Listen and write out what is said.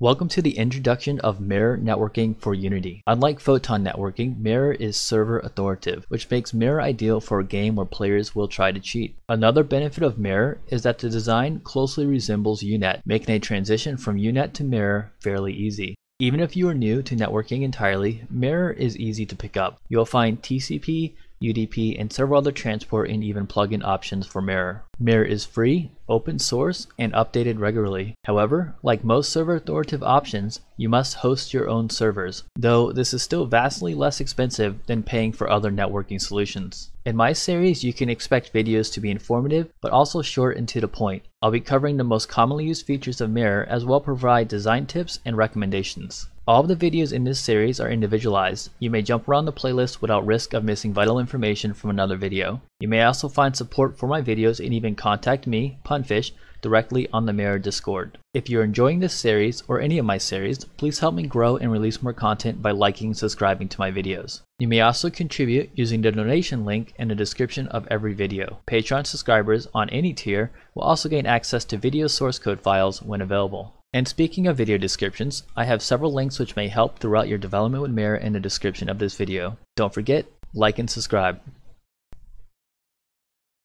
Welcome to the introduction of Mirror networking for Unity. Unlike Photon networking, Mirror is server authoritative, which makes Mirror ideal for a game where players will try to cheat. Another benefit of Mirror is that the design closely resembles UNet, making a transition from UNet to Mirror fairly easy. Even if you are new to networking entirely, Mirror is easy to pick up. You'll find TCP, UDP, and several other transport and even plugin options for Mirror. Mirror is free, open source, and updated regularly. However, like most server authoritative options, you must host your own servers, though this is still vastly less expensive than paying for other networking solutions. In my series, you can expect videos to be informative, but also short and to the point. I'll be covering the most commonly used features of Mirror as well provide design tips and recommendations. All of the videos in this series are individualized. You may jump around the playlist without risk of missing vital information from another video. You may also find support for my videos and even contact me, Punfish, directly on the Mirror Discord. If you're enjoying this series or any of my series, please help me grow and release more content by liking and subscribing to my videos. You may also contribute using the donation link in the description of every video. Patreon subscribers on any tier will also gain access to video source code files when available. And speaking of video descriptions, I have several links which may help throughout your development with Mirror in the description of this video. Don't forget, like and subscribe.